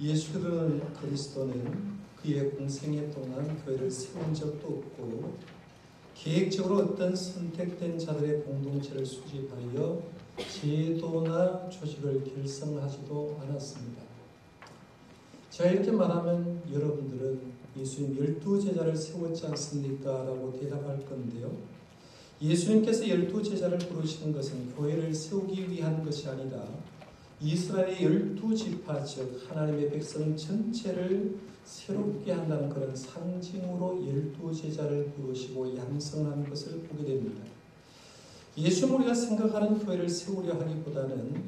예수 그리스도는 그의 공생애 동안 교회를 세운 적도 없고 계획적으로 어떤 선택된 자들의 공동체를 수집하여 제도나 조직을 결성하지도 않았습니다. 제가 이렇게 말하면 여러분들은 예수님 열두 제자를 세웠지 않습니까? 라고 대답할 건데요. 예수님께서 열두 제자를 부르시는 것은 교회를 세우기 위한 것이 아니라 이스라엘의 열두 지파 즉 하나님의 백성 전체를 새롭게 한다는 그런 상징으로 열두 제자를 부르시고 양성한 것을 보게 됩니다. 예수 우리가 생각하는 교회를 세우려 하기보다는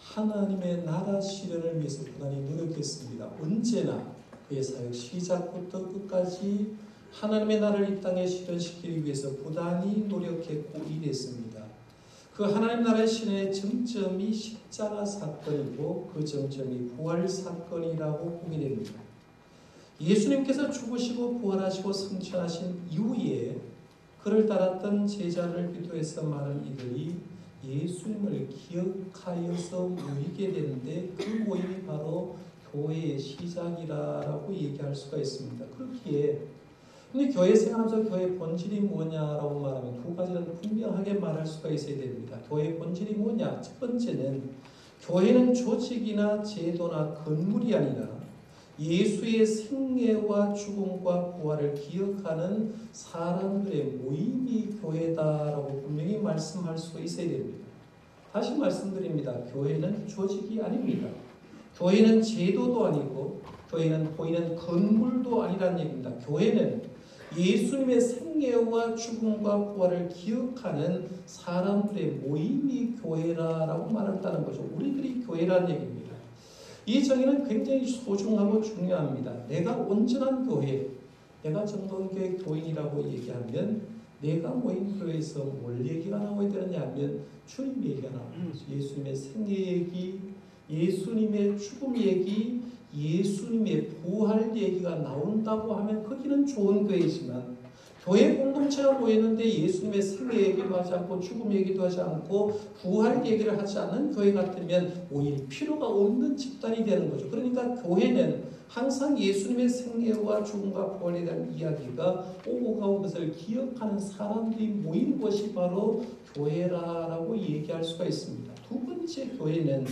하나님의 나라 실현을 위해서 부단히 노력했습니다. 언제나 그의 사역 시작부터 끝까지 하나님의 나라를 이 땅에 실현시키기 위해서 부단히 노력했고 일했습니다. 그 하나님 나라의 신의 정점이 십자가 사건이고 그 정점이 부활 사건이라고 보게 됩니다. 예수님께서 죽으시고 부활하시고 승천하신 이후에 그를 따랐던 제자를 비롯해서 많은 이들이 예수님을 기억하여서 모이게 되는데 그 모임이 바로 교회의 시작이라고 얘기할 수가 있습니다. 그렇기에 근데 교회 생활하면서 교회 본질이 뭐냐라고 말하면 두 가지는 분명하게 말할 수가 있어야 됩니다. 교회 본질이 뭐냐? 첫 번째는 교회는 조직이나 제도나 건물이 아니라 예수의 생애와 죽음과 부활을 기억하는 사람들의 모임이 교회다라고 분명히 말씀할 수 있어야 됩니다. 다시 말씀드립니다. 교회는 조직이 아닙니다. 교회는 제도도 아니고 교회는 보이는 건물도 아니라는 얘기입니다. 교회는 예수님의 생애와 죽음과 부활을 기억하는 사람들의 모임이 교회라고 말한다는 거죠. 우리들이 교회라는 얘기입니다. 이 정의는 굉장히 소중하고 중요합니다. 내가 온전한 교회, 내가 정동교회 교인이라고 얘기하면 내가 모인 교회에서 뭘 얘기가 나와야 되느냐 하면 주님 얘기가 나옵니다. 예수님의 생애 얘기, 예수님의 죽음 얘기, 예수님의 부활 얘기가 나온다고 하면 거기는 좋은 교회지만 교회 공동체가 모였는데 예수님의 생애 얘기도 하지 않고 죽음 얘기도 하지 않고 부활 얘기를 하지 않는 교회 같으면 오히려 필요가 없는 집단이 되는 거죠. 그러니까 교회는 항상 예수님의 생애와 죽음과 부활에 대한 이야기가 오고 가고 것을 기억하는 사람들이 모인 것이 바로 교회라고 얘기할 수가 있습니다. 두 번째 교회는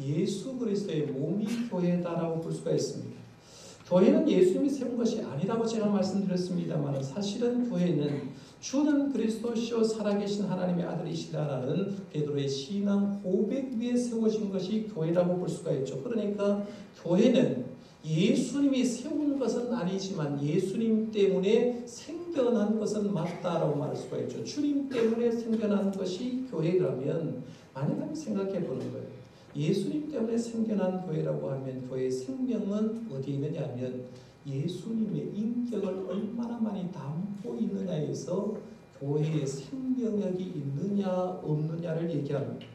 예수 그리스도의 몸이 교회다라고 볼 수가 있습니다. 교회는 예수님이 세운 것이 아니라고 제가 말씀드렸습니다만 사실은 교회는 주는 그리스도시요 살아계신 하나님의 아들이시다라는 베드로의 신앙 고백 위에 세워진 것이 교회라고 볼 수가 있죠. 그러니까 교회는 예수님이 세운 것은 아니지만 예수님 때문에 생겨난 것은 맞다라고 말할 수가 있죠. 주님 때문에 생겨난 것이 교회라면 만약 생각해 보는 거예요. 예수님 때문에 생겨난 교회라고 하면 교회의 생명은 어디 있느냐 하면 예수님의 인격을 얼마나 많이 담고 있느냐에서 교회의 생명력이 있느냐 없느냐를 얘기합니다.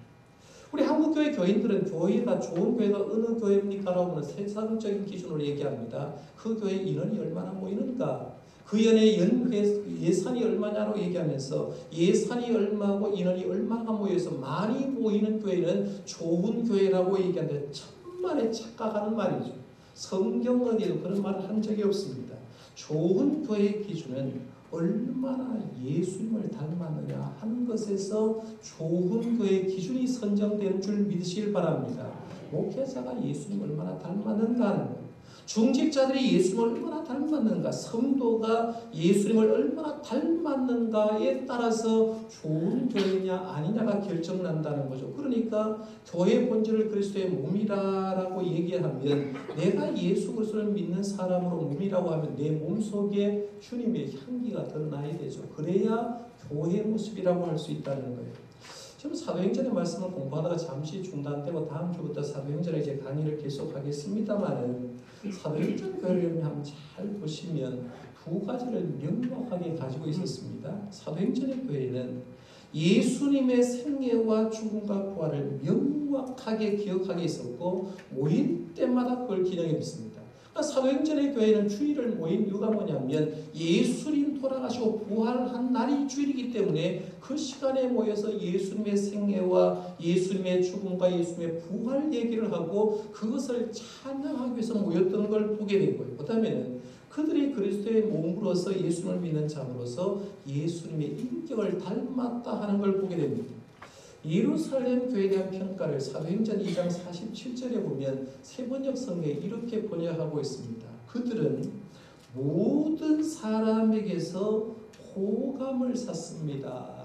우리 한국교회 교인들은 교회가 좋은 교회가 어느 교회입니까? 라고 하는 세상적인 기준으로 얘기합니다. 그 교회 인원이 얼마나 모이는가? 그 연의 연 예산이 얼마냐고 얘기하면서 예산이 얼마고 인원이 얼마가 모여서 많이 모이는 교회는 좋은 교회라고 얘기하는데 천만에 착각하는 말이죠. 성경 어디도 그런 말을 한 적이 없습니다. 좋은 교회의 기준은 얼마나 예수님을 닮았느냐 하는 것에서 좋은 교회의 기준이 선정되는 줄 믿으시길 바랍니다. 목회자가 예수님 얼마나 닮았는가 하는 것. 중직자들이 예수님을 얼마나 닮았는가, 성도가 예수님을 얼마나 닮았는가에 따라서 좋은 교회냐 아니냐가 결정난다는 거죠. 그러니까 교회 본질을 그리스도의 몸이라고 얘기하면 내가 예수 그리스도를 믿는 사람으로 몸이라고 하면 내 몸 속에 주님의 향기가 드러나야 되죠. 그래야 교회 모습이라고 할 수 있다는 거예요. 지금 사도행전의 말씀을 공부하다가 잠시 중단되고 다음 주부터 사도행전의 이제 강의를 계속하겠습니다만은 사도행전 교회를 한번 잘 보시면 두 가지를 명확하게 가지고 있었습니다. 사도행전의 교회는 예수님의 생애와 죽음과 부활을 명확하게 기억하게 있었고 모일 때마다 그걸 기념해 있습니다. 사도행전의 교회는 주일을 모인 이유가 뭐냐면 예수님 돌아가시고 부활한 날이 주일이기 때문에 그 시간에 모여서 예수님의 생애와 예수님의 죽음과 예수님의 부활 얘기를 하고 그것을 찬양하기 위해서 모였던 걸 보게 되고요. 그 다음에는 그들이 그리스도의 몸으로서 예수님을 믿는 자로서 예수님의 인격을 닮았다 하는 걸 보게 됩니다. 예루살렘 교회에 대한 평가를 사도행전 2장 47절에 보면 세번역 성경에 이렇게 번역하고 있습니다. 그들은 모든 사람에게서 호감을 샀습니다.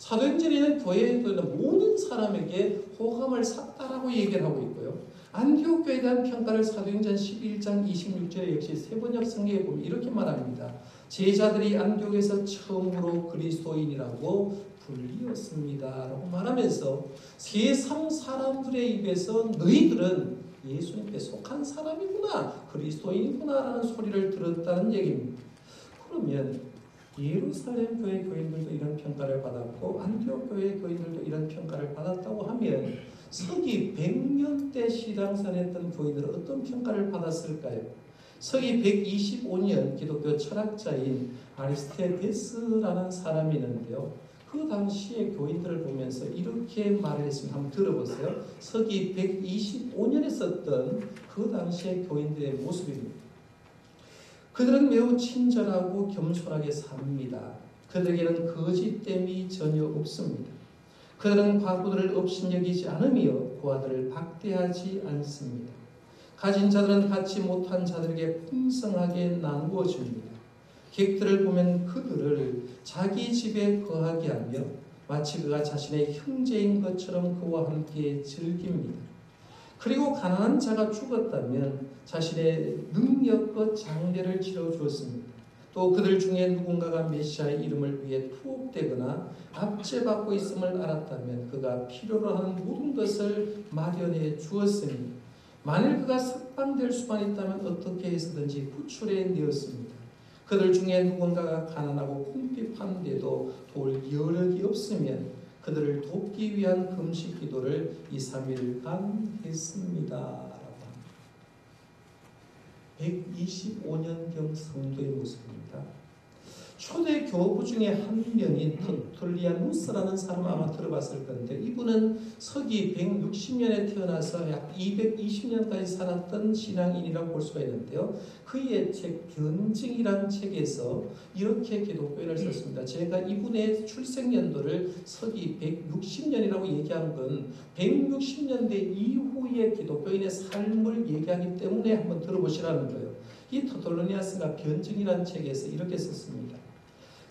사도행전에는 교회에는 모든 사람에게 호감을 샀다라고 얘기를 하고 있고요. 안디옥 교회에 대한 평가를 사도행전 11장 26절에 역시 세번역 성경에 보면 이렇게 말합니다. 제자들이 안디옥에서 처음으로 그리스도인이라고 불리었습니다. 라고 말하면서 세상 사람들의 입에서 너희들은 예수님께 속한 사람이구나, 그리스도인이구나 라는 소리를 들었다는 얘기입니다. 그러면 예루살렘 교회 교인들도 이런 평가를 받았고 안디옥 교회 교인들도 이런 평가를 받았다고 하면 서기 100년대 시당산했던 교인들은 어떤 평가를 받았을까요? 서기 125년 기독교 철학자인 아리스테데스라는 사람이 있는데요. 그 당시의 교인들을 보면서 이렇게 말을 했습니다. 한번 들어보세요. 서기 125년에 썼던 그 당시의 교인들의 모습입니다. 그들은 매우 친절하고 겸손하게 삽니다. 그들에게는 거짓됨이 전혀 없습니다. 그들은 과부들을 업신여기지 않으며 고아들을 박대하지 않습니다. 가진 자들은 갖지 못한 자들에게 풍성하게 나누어 줍니다. 객들을 보면 그들을 자기 집에 거하게 하며 마치 그가 자신의 형제인 것처럼 그와 함께 즐깁니다. 그리고 가난한 자가 죽었다면 자신의 능력과 장례를 치러 주었습니다. 또 그들 중에 누군가가 메시아의 이름을 위해 투옥되거나 압제받고 있음을 알았다면 그가 필요로 하는 모든 것을 마련해 주었습니다. 만일 그가 석방될 수만 있다면 어떻게 해서든지 구출해 내었습니다. 그들 중에 누군가가 가난하고 궁핍한데도 도울 여력이 없으면 그들을 돕기 위한 금식 기도를 2, 3일간 했습니다. 125년경 성도의 모습입니다. 초대 교부 중에 한 명인 터툴리아누스라는 사람 아마 들어봤을 건데 이분은 서기 160년에 태어나서 약 220년까지 살았던 신앙인이라고 볼 수가 있는데요. 그의 책 변증이란 책에서 이렇게 기독교인을 썼습니다. 제가 이분의 출생 연도를 서기 160년이라고 얘기한 건 160년대 이후의 기독교인의 삶을 얘기하기 때문에 한번 들어보시라는 거예요. 이 토톨로니아스가 변증이라는 책에서 이렇게 썼습니다.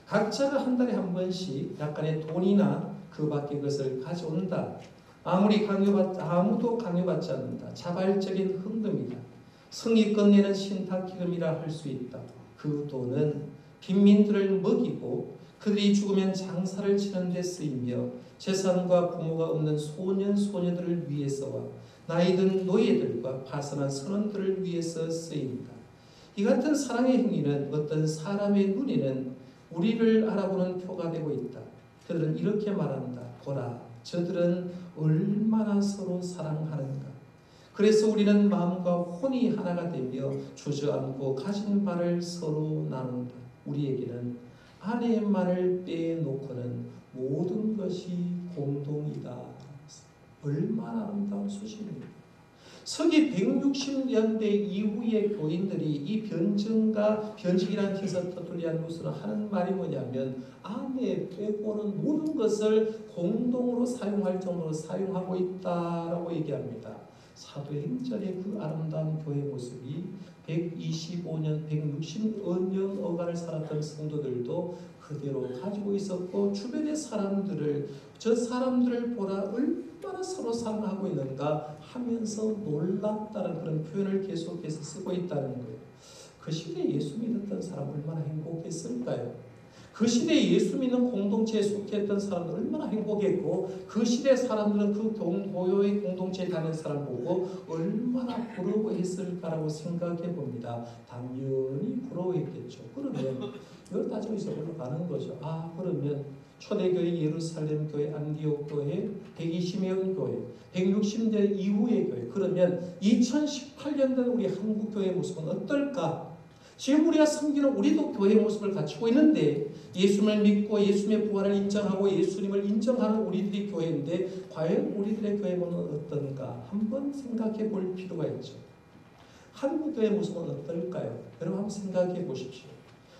각자가 한 달에 한 번씩 약간의 돈이나 그 밖의 것을 가져온다. 아무리 강요받 아무도 강요받지 않는다. 자발적인 흥금이다. 성이 끝내는 신탁기금이라 할 수 있다. 그 돈은 빈민들을 먹이고 그들이 죽으면 장사를 치는 데 쓰이며 재산과 부모가 없는 소년 소녀들을 위해서와 나이든 노예들과 파선한 선원들을 위해서 쓰인다. 이 같은 사랑의 행위는 어떤 사람의 눈에는 우리를 알아보는 표가 되고 있다. 그들은 이렇게 말한다. 보라, 저들은 얼마나 서로 사랑하는가. 그래서 우리는 마음과 혼이 하나가 되며 주저앉고 가진 바를 서로 나눈다. 우리에게는 아내의 말을 빼놓고는 모든 것이 공동이다. 얼마나 아름다운 소식입니다. 서기 160년대 이후의 교인들이 이 변증과 변증이라는 기사 터툴리안 루스는 하는 말이 뭐냐면 아내 빼고는 모든 것을 공동으로 사용할 정도로 사용하고 있다라고 얘기합니다. 사도행전의 그 아름다운 교회 모습이 125년, 160년 어간을 살았던 성도들도 그대로 가지고 있었고 주변의 사람들을 저 사람들을 보라 얼마나 서로 사랑하고 있는가 하면서 놀랍다는 그런 표현을 계속해서 쓰고 있다는 거예요. 그 시대에 예수 믿었던 사람 얼마나 행복했을까요? 그 시대에 예수 믿는 공동체에 속했던 사람들 얼마나 행복했고 그 시대 사람들은 그 고요의 공동체에 다니는 사람 보고 얼마나 부러워했을까라고 생각해 봅니다. 당연히 부러워했겠죠. 그러면 이걸 따지고 있어 올라가는 거죠. 아 그러면 초대교회 예루살렘 교회, 안디옥 교회, 120년 교회, 160년 이후의 교회. 그러면 2018년 된 우리 한국 교회 모습은 어떨까? 지금 우리가 섬기는 우리도 교회 모습을 갖추고 있는데 예수님을 믿고 예수님의 부활을 인정하고 예수님을 인정하는 우리들이 교회인데 과연 우리들의 교회 모습은 어떤가 한번 생각해 볼 필요가 있죠. 한국 교회 모습은 어떨까요? 여러분 한번 생각해 보십시오.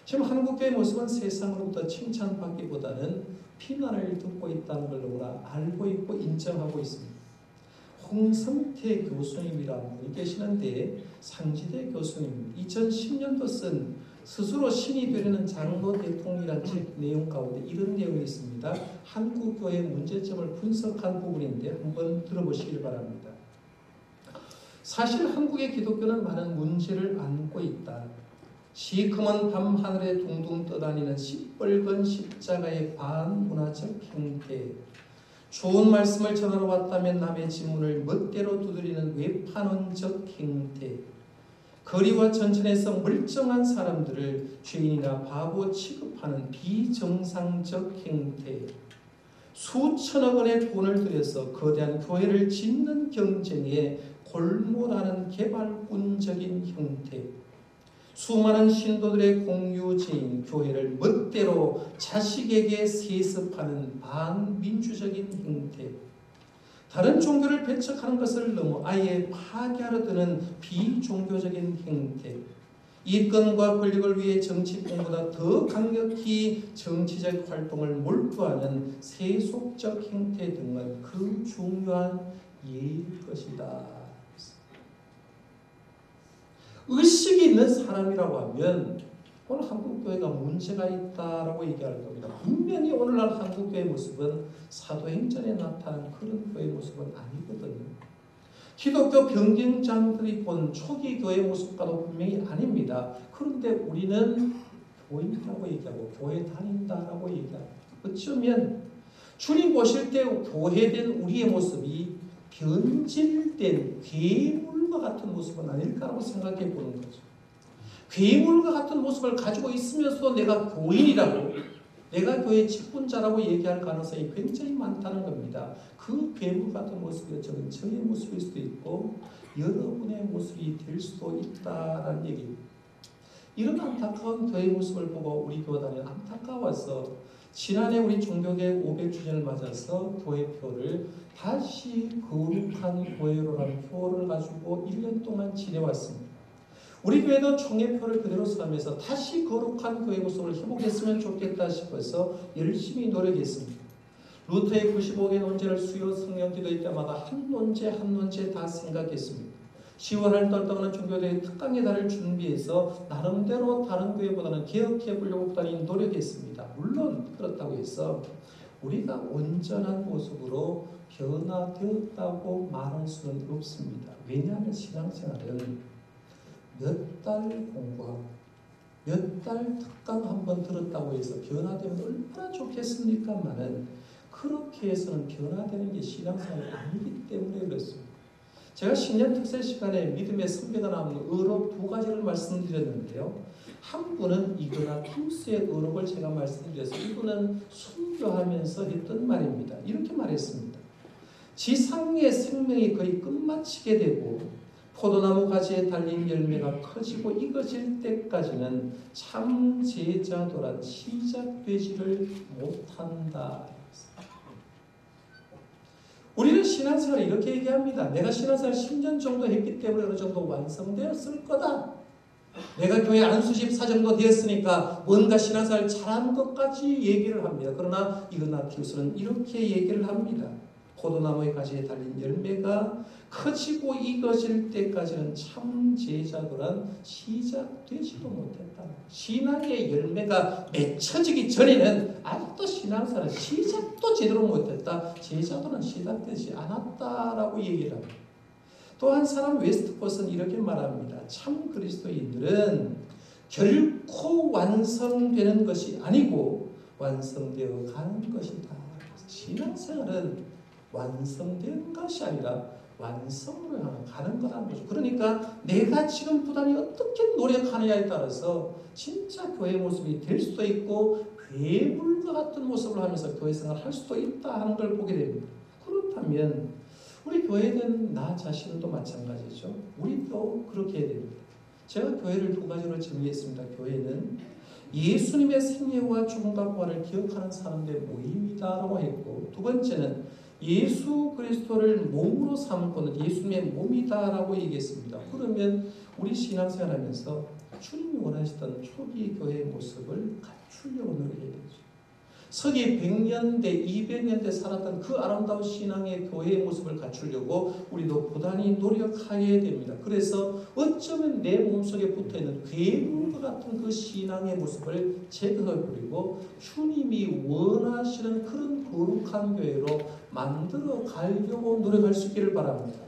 지금 한국교회 모습은 세상으로부터 칭찬받기보다는 비난을 듣고 있다는 걸 너무나 알고 있고 인정하고 있습니다. 홍성태 교수님이라는 분이 계시는데 상지대 교수님 2010년도 쓴 스스로 신이 되려는 장로 대통령이라는 책 내용 가운데 이런 내용이 있습니다. 한국교회 문제점을 분석한 부분인데 한번 들어보시길 바랍니다. 사실 한국의 기독교는 많은 문제를 안고 있다. 시커먼 밤하늘에 둥둥 떠다니는 시뻘건 십자가의 반문화적 형태. 좋은 말씀을 전하러 왔다면 남의 지문을 멋대로 두드리는 외판원적 형태. 거리와 전천에서 멀쩡한 사람들을 죄인이나 바보 취급하는 비정상적 형태. 수천억 원의 돈을 들여서 거대한 교회를 짓는 경쟁에 골몰하는 개발꾼적인 형태 수많은 신도들의 공유지인 교회를 멋대로 자식에게 세습하는 반민주적인 형태 다른 종교를 배척하는 것을 넘어 아예 파괴하려 드는 비종교적인 형태 이권과 권력을 위해 정치권보다 더 강력히 정치적 활동을 몰두하는 세속적 형태 등은 그 중요한 예일 것이다. 의식이 있는 사람이라고 하면 오늘 한국교회가 문제가 있다라고 얘기할 겁니다. 분명히 오늘날 한국교회 모습은 사도행전에 나타난 그런 교회 모습은 아니거든요. 기독교 변경장들이 본 초기 교회 모습과도 분명히 아닙니다. 그런데 우리는 교인이라고 얘기하고 교회 다닌다라고 얘기합니다. 어쩌면 주님 보실 때 교회된 우리의 모습이 변질된 괴물 괴물과 같은 모습은 아닐까라고 생각해 보는 거죠. 괴물과 같은 모습을 가지고 있으면서 내가 교인이라고 내가 교회 직분자라고 얘기할 가능성이 굉장히 많다는 겁니다. 그 괴물 같은 모습이 저는 저의 모습일 수도 있고 여러분의 모습이 될 수도 있다라는 얘기입니다. 이런 안타까운 교회 모습을 보고 우리 교단이 안타까워서 지난해 우리 종교계 500주년을 맞아서 교회표를 다시 거룩한 교회로라는 표를 가지고 1년 동안 지내왔습니다. 우리 교회도 총회표를 그대로 써면서 다시 거룩한 교회 모습을 회복했으면 좋겠다 싶어서 열심히 노력했습니다. 루터의 95개 논제를 수요 성령 기도회 때마다 한 논제 한 논제 다 생각했습니다. 10월 할달 동안 종교대회 특강의 달을 준비해서 나름대로 다른 교회보다는 개혁해 보려고 부단히 노력했습니다. 물론 그렇다고 해서 우리가 온전한 모습으로 변화되었다고 말할 수는 없습니다. 왜냐하면 신앙생활은 몇 달 공부하고 몇 달 특강 한 번 들었다고 해서 변화되면 얼마나 좋겠습니까만은 그렇게 해서는 변화되는 게 신앙생활이 아니기 때문에 그렇습니다. 제가 신년 특세 시간에 믿음의 선배가 나오는 의롭 두 가지를 말씀드렸는데요. 한 분은 이거나 툼스의 의롭을 제가 말씀드려서 이분은 순교하면서 했던 말입니다. 이렇게 말했습니다. 지상의 생명이 거의 끝마치게 되고 포도나무 가지에 달린 열매가 커지고 익어질 때까지는 참 제자도란 시작되지를 못한다. 우리는 신앙생활 이렇게 얘기합니다. 내가 신앙생활 10년 정도 했기 때문에 어느 정도 완성되었을 거다. 내가 교회 안수집사 정도 되었으니까 뭔가 신앙생활 잘한 것까지 얘기를 합니다. 그러나 이그나티우스는 이렇게 얘기를 합니다. 포도나무의 가지에 달린 열매가 커지고 익어질 때까지는 참 제자도란 시작되지도 못했다. 신앙의 열매가 맺혀지기 전에는 아직도 신앙사는 시작도 제대로 못했다. 제자도는 시작되지 않았다라고 얘기를 합니다. 또한 사람 웨스트콧은 이렇게 말합니다. 참 그리스도인들은 결코 완성되는 것이 아니고 완성되어 가는 것이다. 신앙생활은 완성된 것이 아니라 완성으로 가는 거라는 거죠. 그러니까 내가 지금 부단히 어떻게 노력하느냐에 따라서 진짜 교회 모습이 될 수도 있고 괴물과 같은 모습을 하면서 교회 생활을 할 수도 있다 하는 걸 보게 됩니다. 그렇다면 우리 교회는 나 자신도 마찬가지죠. 우리도 그렇게 해야 됩니다. 제가 교회를 두 가지로 정리했습니다. 교회는 예수님의 생애와 죽음과 부활을 기억하는 사람들의 모임이다라고 했고 두 번째는 예수 그리스도를 몸으로 삼고는 예수님의 몸이다라고 얘기했습니다. 그러면 우리 신앙생활하면서 주님이 원하시던 초기 교회의 모습을 갖추려고 노력해야 되죠. 서기 100년대, 200년대 살았던 그 아름다운 신앙의 교회의 모습을 갖추려고 우리도 부단히 노력해야 됩니다. 그래서 어쩌면 내 몸속에 붙어있는 괴물과 같은 그 신앙의 모습을 제거해버리고 주님이 원하시는 그런 거룩한 교회로 만들어 가려고 노력할 수 있기를 바랍니다.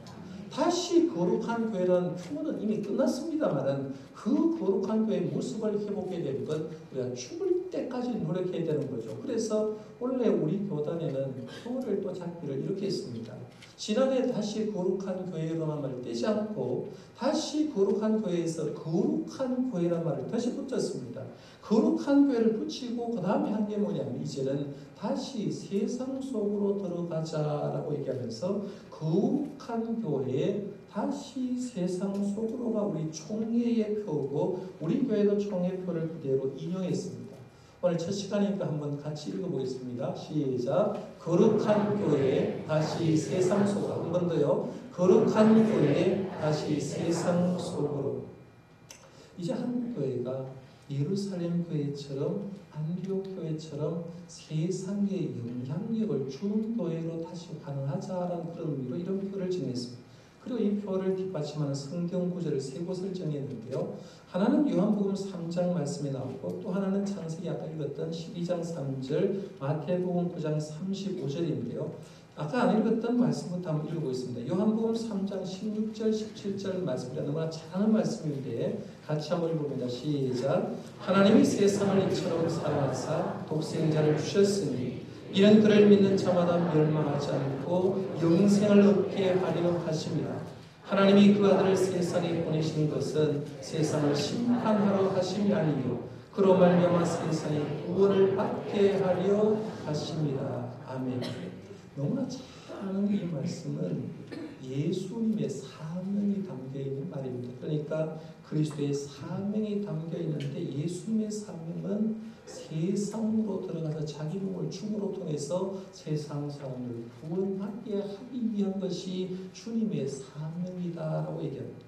다시 거룩한 교회라는 표현은 이미 끝났습니다만은 그 거룩한 교회의 모습을 회복해야 되는 건 우리가 죽을 때까지 노력해야 되는 거죠. 그래서 원래 우리 교단에는 표를 또 잡기를 이렇게 했습니다. 지난해 다시 거룩한 교회라는 말을 떼지 않고 다시 거룩한 교회에서 거룩한 교회라는 말을 다시 붙였습니다. 거룩한 교회를 붙이고 그 다음에 한 게 뭐냐면 이제는 다시 세상 속으로 들어가자라고 얘기하면서 거룩한 교회에 다시 세상 속으로가 우리 총회의 표고 우리 교회도 총회 표를 그대로 인용했습니다. 오늘 첫 시간이니까 한번 같이 읽어보겠습니다. 시작. 거룩한 교회 다시 세상 속으로 한 번 더요. 거룩한 교회 다시 세상 속으로 이제 한 교회가 예루살렘 교회처럼 안디옥 교회처럼 세상의 영향력을 주는 교회로 다시 가능하자라는 그런 의미로 이런 표를 정했습니다. 그리고 이 표를 뒷받침하는 성경 구절을 세 곳을 정했는데요. 하나는 요한복음 3장 말씀에 나오고 또 하나는 창세기 아까 읽었던 12장 3절, 마태복음 9장 35절인데요. 아까 안 읽었던 말씀부터 한번 읽어보겠습니다. 요한복음 3장 16절, 17절 말씀이 너무나 잘하는 말씀인데 같이 한번 읽어봅니다. 시작. 하나님이 세상을 이처럼 사랑하사 독생자를 주셨으니 이는 그를 믿는 자마다 멸망하지 않고 영생을 얻게 하려 하심이라. 하나님이 그 아들을 세상에 보내신 것은 세상을 심판하러 하심이 아니요 그로 말미암아 세상에 구원을 받게 하려 하심이라. 아멘. 너무나 잘하는 이 말씀은 예수님의 사명이 담겨 있는 말입니다. 그러니까 그리스도의 사명이 담겨 있는데 예수님의 사명은 세상으로 들어가서 자기 몸을 죽음으로 통해서 세상 사람을 구원하게 하기 위한 것이 주님의 사명이다라고 얘기합니다.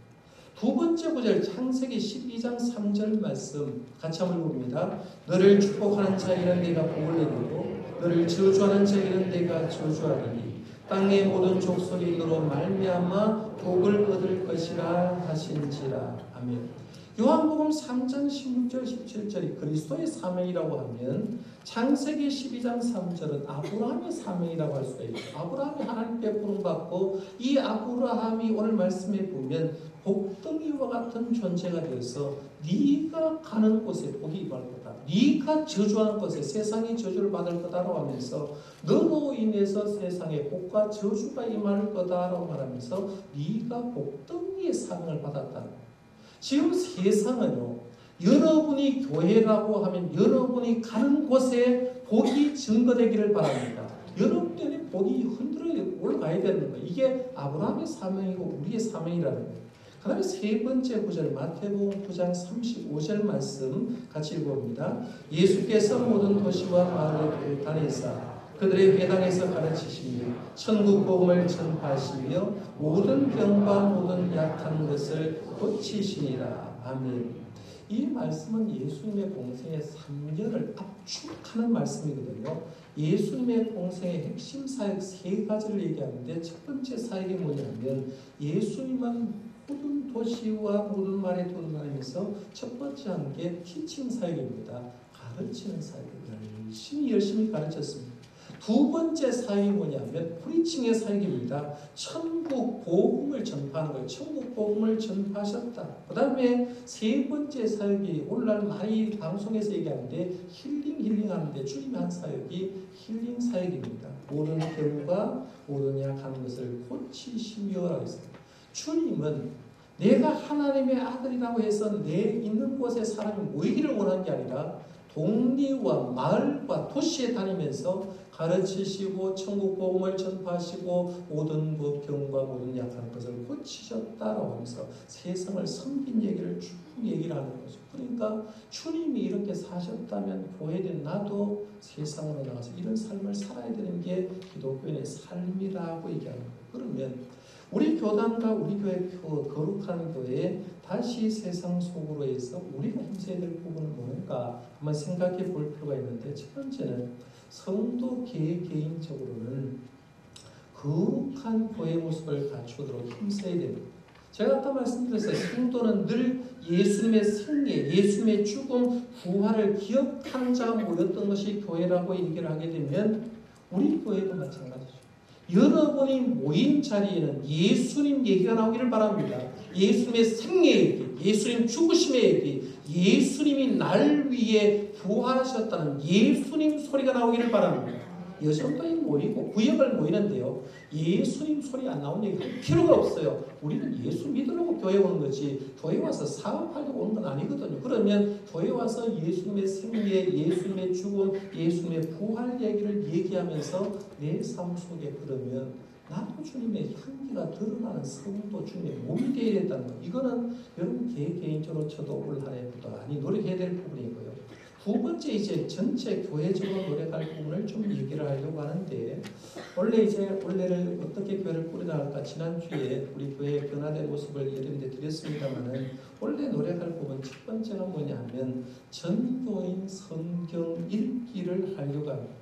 두 번째 구절 창세기 12장 3절 말씀 같이 한번 봅니다. 너를 축복하는 자에게는 내가 복을 내리고 너를 저주하는 자에게는 내가 저주하리니 땅의 모든 족속이 너로 말미암아 복을 얻을 것이라 하신지라. 아멘. 요한복음 3장 16절 17절이 그리스도의 사명이라고 하면 창세기 12장 3절은 아브라함의 사명이라고 할 수가 있죠. 아브라함이 하나님께 부름받고 이 아브라함이 오늘 말씀에 보면 복덩이와 같은 존재가 되어서 네가 가는 곳에 복이 임할 거다. 네가 저주하는 곳에 세상이 저주를 받을 거다라고 하면서 너로 인해서 세상에 복과 저주가 임할 거다라고 말하면서 네가 복덩이의 사명을 받았다. 지금 세상은요, 여러분이 교회라고 하면 여러분이 가는 곳에 복이 증거되기를 바랍니다. 여러분들의 복이 흔들어 올라가야 되는 거예요. 이게 아브라함의 사명이고 우리의 사명이라는 거예요. 그 다음에 세 번째 구절 마태복음 9장 35절 말씀 같이 읽어봅니다. 예수께서 모든 도시와 마을에 다니사 그들의 회당에서 가르치시며 천국 복음을 전파하시며 모든 병과 모든 약한 것을 고치시니라. 아멘. 이 말씀은 예수님의 공생의 3년을 압축하는 말씀이거든요. 예수님의 공생의 핵심 사역 세 가지를 얘기하는데 첫 번째 사역이 뭐냐면 예수님은 모든 도시와 모든 말에 도전하면서 첫 번째 한 게 티칭 사역입니다. 가르치는 사역입니다. 열심히 열심히 가르쳤습니다. 두 번째 사역이 뭐냐면 프리칭의 사역입니다. 천국 복음을 전파하는 거예요. 천국 복음을 전파하셨다. 그 다음에 세 번째 사역이 오늘날 많이 방송에서 얘기하는데 힐링 힐링 하는데 주님의 한 사역이 힐링 사역입니다. 모든 병과 모든 약한 것을 고치시며라고 했습니다. 주님은 내가 하나님의 아들이라고 해서 내 있는 곳에 사람이 모이기를 원하는 게 아니라 동리와 마을과 도시에 다니면서 가르치시고 천국 복음을 전파하시고 모든 법경과 모든 약한 것을 고치셨다라고 하면서 세상을 섬긴 얘기를 쭉 얘기를 하는 거죠. 그러니까 주님이 이렇게 사셨다면 교회된 나도 세상으로 나가서 이런 삶을 살아야 되는 게 기독교인의 삶이라고 얘기하는 거예요. 그러면 우리 교단과 우리 교회 거룩한 교회에 다시 세상 속으로 해서 우리가 힘써야 될 부분은 뭔가 한번 생각해 볼 필요가 있는데 첫 번째는 성도 개 개인적으로는 거룩한 교회 모습을 갖추도록 힘써야 됩니다. 제가 아까 말씀드렸어요. 성도는 늘 예수님의 생애, 예수님의 죽음, 부활을 기억하는 자가 모였던 것이 교회라고 얘기를 하게 되면 우리 교회도 마찬가지죠. 여러분이 모인 자리에는 예수님 얘기가 나오기를 바랍니다. 예수님의 생애 얘기, 예수님 죽으심의 얘기, 예수님이 날 위해 부활하셨다는 예수님 소리가 나오기를 바랍니다. 여성도에 모이고 구역을 모이는데요. 예수님 소리 안 나오는 얘기 할 필요가 없어요. 우리는 예수 믿으려고 교회 오는 거지 교회 와서 사업하려고 오는 건 아니거든요. 그러면 교회 와서 예수님의 생애, 예수님의 죽음, 예수님의 부활 얘기를 얘기하면서 내 삶 속에 그러면 나도 주님의 향기가 드러나는 성도 주님의 몸이 되어야 된다는 거. 이거는 여러분 개, 개인적으로 저도 올 한해 많이 노력해야 될 부분이고요. 두 번째 이제 전체 교회적으로 노력할 부분을 좀 얘기를 하려고 하는데 원래 이제 원래를 어떻게 교회를 꾸려나갈까 지난주에 우리 교회의 변화된 모습을 여러분들 드렸습니다만은 원래 노력할 부분 첫 번째가 뭐냐면 전교인 성경 읽기를 하려고 합니다.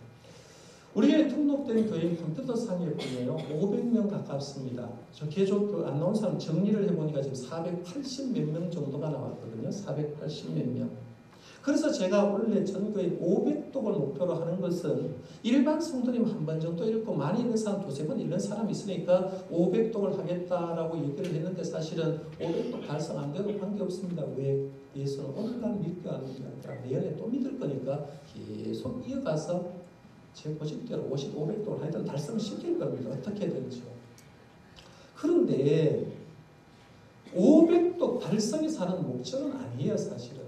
우리의 등록된 교인 컴퓨터 상에 보면요 500명 가깝습니다. 저 계속 그안 나온 사람 정리를 해보니까 지금 480 몇 명 정도가 나왔거든요. 480 몇 명. 그래서 제가 원래 전교에 500독을 목표로 하는 것은 일반 성도님 한 번 정도 읽고 많이 읽는 사람 두세 번 읽는 사람이 있으니까 500독을 하겠다라고 얘기를 했는데 사실은 500독 달성 안 돼도 관계없습니다. 왜? 예수는 오늘날 믿게 하는 게 아니라 내년에 또 믿을 거니까 계속 이어가서 제 고집대로 50, 500독을 하여튼 달성을 시킬 겁니다. 어떻게든지. 그런데 500독 달성이 사는 목적은 아니에요, 사실은.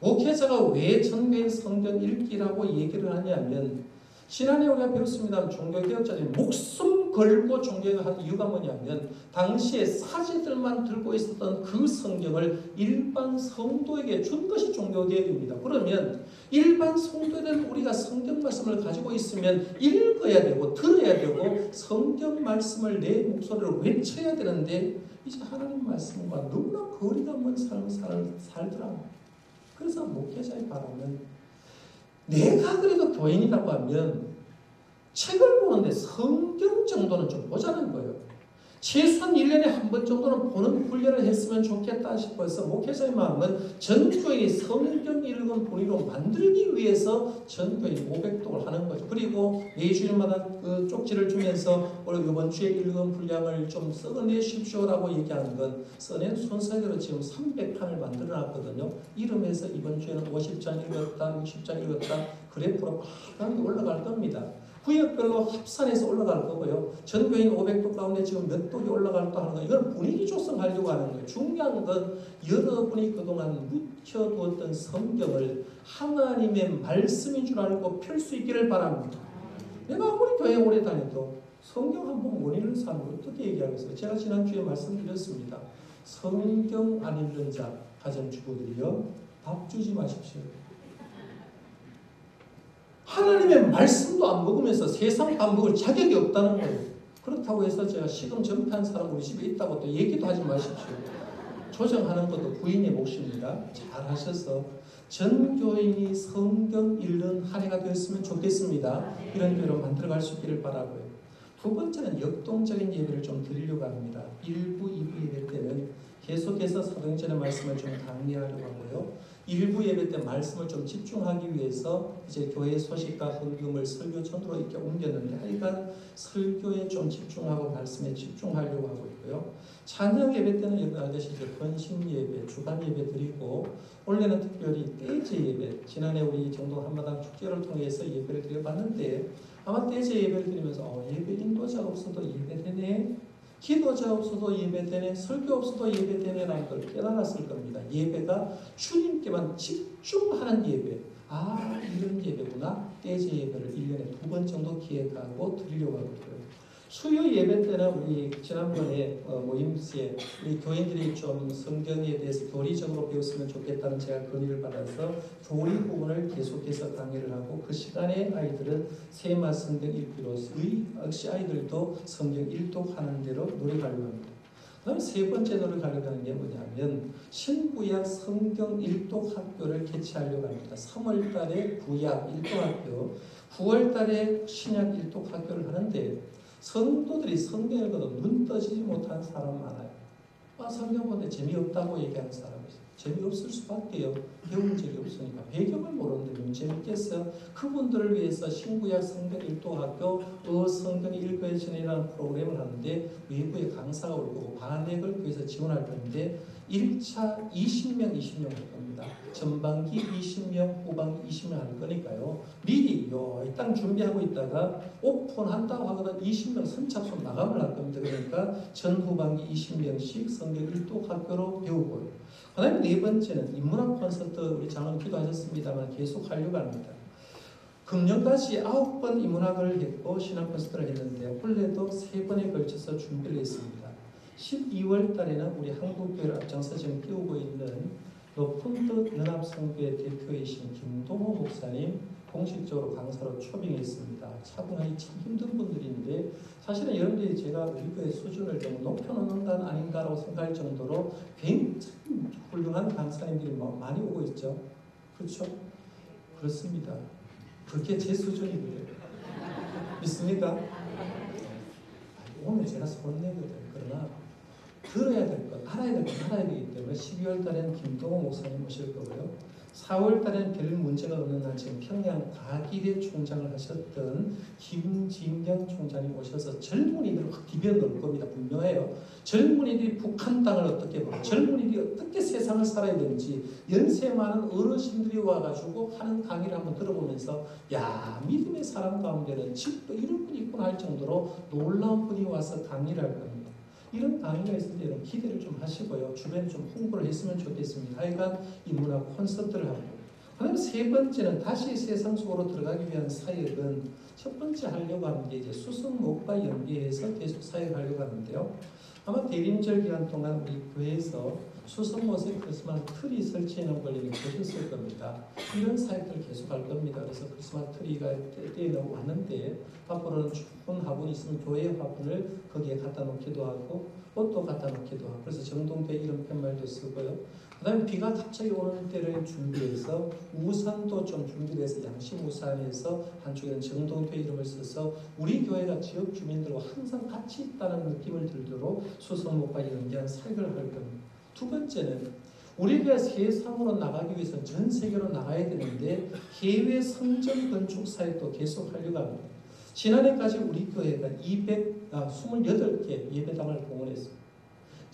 목회자가 왜 전개인 성경 읽기라고 얘기를 하냐면 지난해 우리가 배웠습니다. 종교개혁자들이 목숨 걸고 종교개혁을 한 이유가 뭐냐면 당시에 사제들만 들고 있었던 그 성경을 일반 성도에게 준 것이 종교개혁입니다. 그러면 일반 성도들 우리가 성경 말씀을 가지고 있으면 읽어야 되고 들어야 되고 성경 말씀을 내 목소리로 외쳐야 되는데 이제 하나님 말씀과 너무나 거리가 먼 삶을 살더라. 그래서 목회자의 바람은 내가 그래도 교인이라고 하면 책을 보는데 성경 정도는 좀 보자는 거예요. 최소한 1년에 한 번 정도는 보는 훈련을 했으면 좋겠다 싶어서 목회자의 마음은 전교인이 성경 읽은 분위기로 만들기 위해서 전교인 500독을 하는 거죠. 그리고 매주일마다 그 쪽지를 주면서 오늘 이번 주에 읽은 분량을 좀 써내십시오라고 얘기하는 건 써낸 순서대로 지금 300판을 만들어 놨거든요. 이름에서 이번 주에는 50장 읽었다, 60장 읽었다 그래프로 빨갛게 올라갈 겁니다. 구역별로 합산해서 올라갈 거고요. 전교인 500도 가운데 지금 몇 독이 올라갈까 하는 거 이건 분위기 조성하려고 하는 거예요. 중요한 건 여러분이 그동안 묵혀두었던 성경을 하나님의 말씀인 줄 알고 펼 수 있기를 바랍니다. 내가 아무리 교회 오래 다녀도 성경 한번못 읽는 사람을 어떻게 얘기하겠어요? 제가 지난주에 말씀드렸습니다. 성경 안 읽는 자, 가정주부들이요. 밥 주지 마십시오. 하나님의 말씀도 안 먹으면서 세상 밥 먹을 자격이 없다는 거예요. 그렇다고 해서 제가 식음 전폐한 사람 우리 집에 있다고 또 얘기도 하지 마십시오. 조정하는 것도 부인의 몫입니다. 잘 하셔서 전 교인이 성경 읽는 한 해가 되었으면 좋겠습니다. 이런 교회로 만들어갈 수 있기를 바라고요. 두 번째는 역동적인 예배를 좀 드리려고 합니다. 1부, 2부 예배 때는 계속해서 사도행전의 말씀을 좀 강의하려고 하고요. 일부 예배 때 말씀을 좀 집중하기 위해서 이제 교회 소식과 헌금을 설교 전으로 이렇게 옮겼는데 하여간 설교에 좀 집중하고 말씀에 집중하려고 하고 있고요. 찬양 예배 때는 여러분 이제 헌신 예배, 주간 예배 드리고 원래는 특별히 떼제 예배, 지난해 우리 정동 한마당 축제를 통해서 예배를 드려봤는데 아마 떼제 예배를 드리면서 어, 예배 인도자가 없어도 예배 되네 기도자 없어도 예배되네, 설교 없어도 예배되네라는 걸 깨달았을 겁니다. 예배가 주님께만 집중하는 예배. 아 이런 예배구나 떼제 예배를 1년에 두 번 정도 기획하고 드리려고 하거든요. 수요 예배 때는 우리 지난번에 어, 모임시에 우리 교인들이 좀 성경에 대해서 교리적으로 배웠으면 좋겠다는 제가 건의를 받아서 교리 부분을 계속해서 강의를 하고 그 시간에 아이들은 세마 성경 읽기로 의 역시 아이들도 성경 일독하는 대로 노력하려고 합니다. 그다음 세 번째 노력하려고 하는 게 뭐냐면 신구약 성경 일독 학교를 개최하려고 합니다. 3월 달에 구약 일독 학교, 9월 달에 신약 일독 학교를 하는데 성도들이 성경 읽어도 눈 떠지지 못하는 사람 많아요. 아, 성경 보는데 재미없다고 얘기하는 사람이 있어요. 재미없을 수밖에요. 배운 적이 없으니까. 배경을 모르는데 눈 재밌겠어요? 그분들을 위해서 신구약 성경 일도학교 어 성경 읽어야지라는 프로그램을 하는데 외부에 강사가 올 거고 반액을 그래서 지원할 건데 1차 20명, 20명 할 겁니다. 전반기 20명, 후반기 20명 할 거니까요. 미리 요, 딱 준비하고 있다가 오픈한다고 하거든 20명 선착순 마감을 할 겁니다. 그러니까 전 후반기 20명씩 성경 일독 학교로 배우고요. 그 다음에 네 번째는 인문학 콘서트 우리 장은 기도하셨습니다만 계속 하려고 합니다. 금년까지 아홉 번 인문학을 했고 신학 콘서트를 했는데 원래도 세 번에 걸쳐서 준비를 했습니다. 12월 달에는 우리 한국교회를 앞장서 지금 띄우고 있는 높은 뜻 연합성교회 대표이신 김동호 목사님 공식적으로 강사로 초빙했습니다. 차분하기 참 힘든 분들인데 사실은 여러분들이 제가 교회 수준을 좀 높여놓는 건 아닌가라고 생각할 정도로 굉장히 훌륭한 강사님들이 뭐 많이 오고 있죠. 그렇죠? 그렇습니다. 그게 제 수준이고요. 믿습니까? 오늘 제가 손내거든. 그러나 들어야 될 것, 알아야 될 것, 알아야 되기 때문에 12월 달에는 김동호 목사님 모실 거고요. 4월 달에는 별 문제가 없는 날 지금 평양 과기대 총장을 하셨던 김진경 총장이 오셔서 젊은이들을 확 디벼 넣을 겁니다. 분명해요. 젊은이들이 북한 땅을 어떻게 보고 젊은이들이 어떻게 세상을 살아야 되는지 연세 많은 어르신들이 와가지고 하는 강의를 한번 들어보면서 야 믿음의 사람 가운데는 집도 이런 분이 있구나 할 정도로 놀라운 분이 와서 강의를 할 겁니다. 이런 강의가 있을 때는 기대를 좀 하시고요. 주변에 좀 홍보를 했으면 좋겠습니다. 하여간 인문학 콘서트를 하고 그다음 세 번째는 다시 세상 속으로 들어가기 위한 사역은 첫 번째 하려고 하는 게 이제 수성못과 연계해서 계속 사역하려고 하는데요. 아마 대림절 기간 동안 우리 교회에서 수성못에 크리스마스 트리 설치해 놓은 걸 이미 보셨을 겁니다. 이런 사역들을 계속 할 겁니다. 그래서 크리스마스 트리가 때에 왔는데 앞으로는 좋은 화분이 있으면 교회 화분을 거기에 갖다 놓기도 하고 옷도 갖다 놓기도 하고 그래서 정동대 이런 팻말도 쓰고요. 그 다음에 비가 갑자기 오는 때를 준비해서 우산도 좀 준비해서 양심 우산에서 한쪽에는 정동대 이름을 써서 우리 교회가 지역 주민들과 항상 같이 있다는 느낌을 들도록 수성목과 연계한 사역을 할 겁니다. 두 번째는 우리가 세상으로 나가기 위해서 전 세계로 나가야 되는데 해외 성전 건축 사역도 계속 하려고 합니다. 지난해까지 우리 교회가 200, 아, 28개 예배당을 공헌했습니다.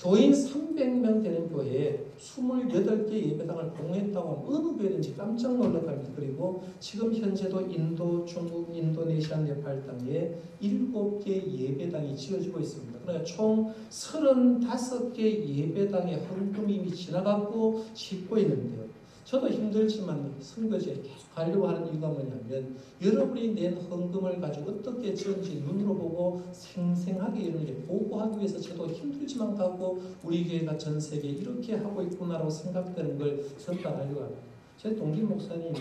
교인 300명 되는 교회에 28개 예배당을 공헌했다고 하면 어느 교회든지 깜짝 놀랄 겁니다. 그리고 지금 현재도 인도, 중국, 인도네시아, 네팔 땅에 7개 예배당이 지어지고 있습니다. 그러니까 총 35개 예배당의 헌금이 이미 지나가고 짓고 있는데요. 저도 힘들지만 선거지에 계속 가려고 하는 이유가 뭐냐면 여러분이 낸 헌금을 가지고 어떻게 지은지 눈으로 보고 생생하게 이런 게 보고하기 위해서 저도 힘들지만 가고 우리 교회가 전 세계에 이렇게 하고 있구나라고 생각되는 걸 전달하려고 합니다. 제 동기 목사님이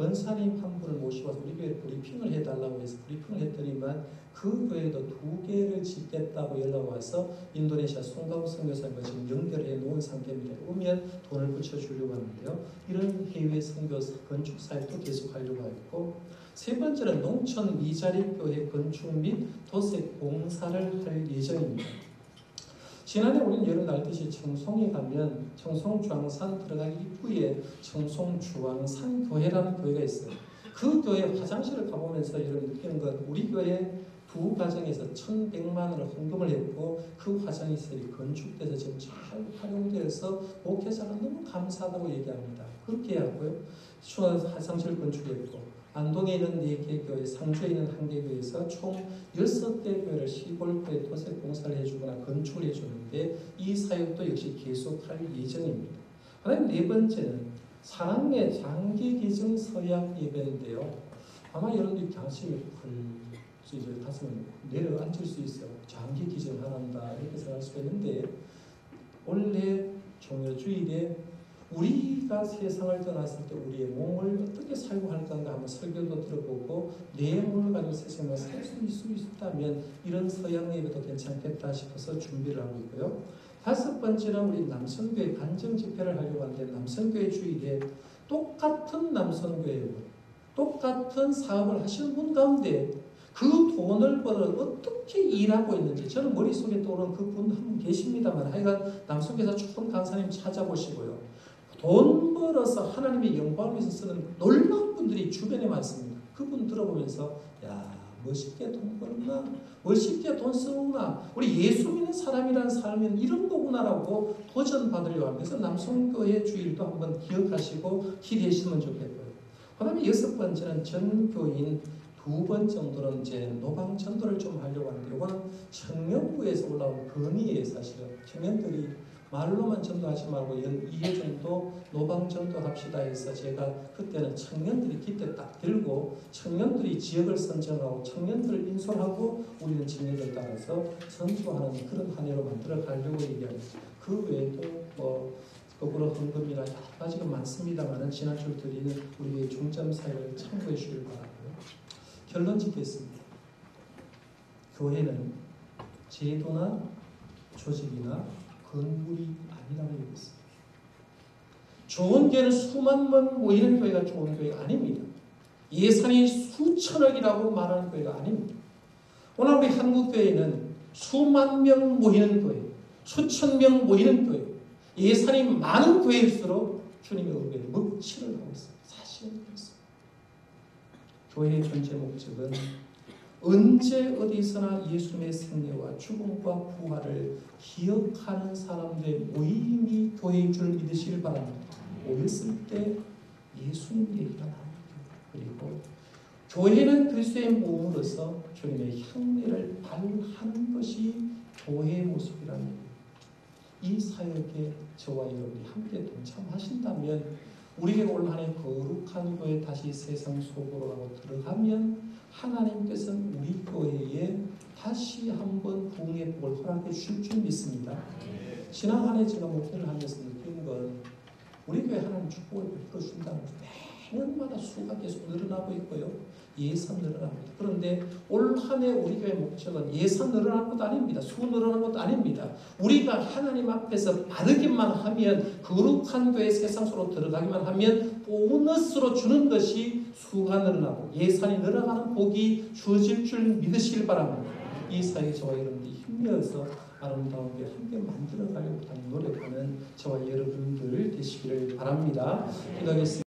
권사님 한 분을 모시고 우리 교회 브리핑을 해달라고 해서 브리핑을 했더니만 그 교회도 두 개를 짓겠다고 연락 와서 인도네시아 송가우 선교사님과 지금 연결해 놓은 상태입니다. 오면 돈을 붙여주려고 하는데요. 이런 해외 선교 건축 사역도 계속하려고 했고 세 번째는 농촌 미자립 교회 건축 및 도색 공사를 할 예정입니다. 지난해 우리는 여러분 알듯이 청송에 가면 청송주황산 들어가기 입구에 청송주황산 교회라는 교회가 있어요. 그 교회 화장실을 가보면서 여러분 느끼는 건 우리 교회 두 가정에서 1,100만 원을 헌금을 했고 그 화장실이 건축돼서 지금 잘 활용돼서 목회자가 너무 감사하다고 얘기합니다. 그렇게 하고요. 화장실 건축했고 안동에 있는 4개 교회, 상주에 있는 한 개 교회에서 총 6대 교회를 시골교회 토색 공사를 해주거나 건축을 해주는데 이 사역도 역시 계속할 예정입니다. 그 다음 네 번째는 사랑의 장기 기증 서약 예배인데요. 아마 여러분들이 관심이 풀 가슴을 내려앉을 수 있어요. 장기 기증하란다 이렇게 생각할 수 있는데 원래 종료주일에 우리가 세상을 떠났을 때 우리의 몸을 어떻게 사용할 건가 한번 설교도 들어보고 내 몸을 가지고 세상을 살 수 있다면 이런 서양 예배도 괜찮겠다 싶어서 준비를 하고 있고요. 다섯 번째는 우리 남성교회 간증 집회를 하려고 하는데 남성교회 주일에 똑같은 남성교회원, 똑같은 사업을 하시는 분 가운데 그 돈을 벌어 어떻게 일하고 있는지 저는 머릿속에 떠오르는 그분 한 분 계십니다만 하여간 남성교회에서 조금 강사님 찾아보시고요. 돈 벌어서 하나님의 영광을 위해서 쓰는 놀라운 분들이 주변에 많습니다. 그분 들어보면서 야 멋있게 돈 벌었나? 멋있게 돈 쓰구나. 우리 예수 믿는 사람이라는 삶은 이런 거구나라고 도전받으려고 합니다. 그래서 남성교회 주일도 한번 기억하시고 기대하시면 좋겠고요. 그 다음에 여섯 번째는 전교인 두 번 정도는 이제 노방 전도를 좀 하려고 하는데 이거는 청년부에서 올라온 건의에 사실은 청년들이 말로만 전도하지 말고 연 2회 정도 노방 전도합시다 해서 제가 그때는 청년들이 기대 딱 들고 청년들이 지역을 선정하고 청년들을 인솔하고 우리는 진리를 따라서 선수하는 그런 한 해로 만들어 가려고 얘기합니다. 그 외에도 뭐 거꾸로 헌금이나 여러 가지가 많습니다만 지난주 드리는 우리의 중점 사역을 참고해 주길 바라고요. 결론 짓겠습니다. 교회는 제도나 조직이나 건물이 아니라고 얘기했습니다. 좋은 교회는 수만 명 모이는 교회가 좋은 교회가 아닙니다. 예산이 수천억이라고 말하는 교회가 아닙니다. 오늘 우리 한국교회는 수만 명 모이는 교회, 수천 명 모이는 교회, 예산이 많은 교회일수록 주님의 의뢰에 먹칠을 하고 있습니다. 사실은 그렇습니다. 교회의 존재 목적은 언제 어디서나 예수님의 생애와 죽음과 부활을 기억하는 사람들의 모임이 교회인 줄 믿으시길 바랍니다. 모였을 때 예수님 얘기가 나옵니다. 그리고 교회는 그리스도의 몸으로서 주님의 향례를 발하는 것이 교회의 모습이라는. 이 사역에 저와 여러분이 함께 동참하신다면 우리에게 올 한해 거룩한 교회 다시 세상 속으로 들어가면 하나님께서는 우리 교회에 다시 한번 부흥의 복을 허락해 주실 줄 믿습니다. 지난 한 해 제가 목회를 하면서 느낀 건 우리 교회 하나님 축복을 베풀어 준다는 거 매년마다 수가 계속 늘어나고 있고요. 예산 늘어납니다. 그런데 올 한 해 우리 교회 목적은 예산 늘어난 것도 아닙니다. 수 늘어난 것도 아닙니다. 우리가 하나님 앞에서 바르기만 하면 거룩한 교회 세상 속으로 들어가기만 하면 보너스로 주는 것이 수가 늘어나고 예산이 늘어가는 복이 주어질 줄 믿으시길 바랍니다. 이 사이에 저와 여러분들이 힘내어서 아름다운 게 함께 만들어가려고 노력하는 저와 여러분들 되시기를 바랍니다. 기도하겠습니다.